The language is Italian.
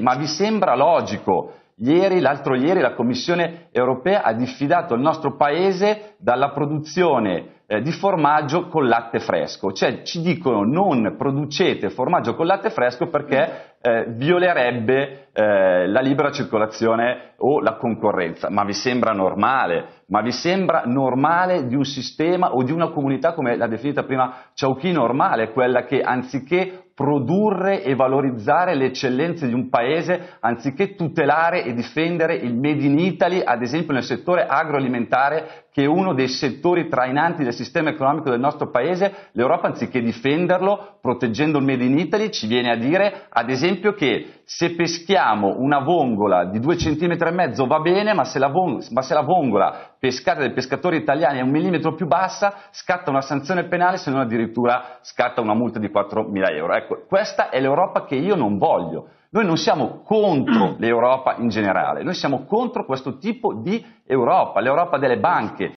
Ma vi sembra logico? Ieri, l'altro ieri, la Commissione europea ha diffidato il nostro paese dalla produzione eh, di formaggio con latte fresco, cioè ci dicono non producete formaggio con latte fresco perché eh, violerebbe eh, la libera circolazione o la concorrenza. Ma vi sembra normale? Ma vi sembra normale di un sistema o di una comunità come l'ha definita prima Ciauchi normale, quella che anziché produrre e valorizzare le eccellenze di un paese, anziché tutelare e difendere il Made in Italy, ad esempio nel settore agroalimentare, che è uno dei settori trainanti del sistema economico del nostro paese, l'Europa anziché difenderlo, proteggendo il Made in Italy, ci viene a dire, ad esempio, che se peschiamo una vongola di due centimetri e mezzo va bene, ma se la, vongola, ma se la vongola pescata dai pescatori italiani è un millimetro più bassa, scatta una sanzione penale, se non addirittura scatta una multa di 4.000 euro. Ecco, questa è l'Europa che io non voglio. Noi non siamo contro l'Europa in generale, noi siamo contro questo tipo di Europa, l'Europa delle banche,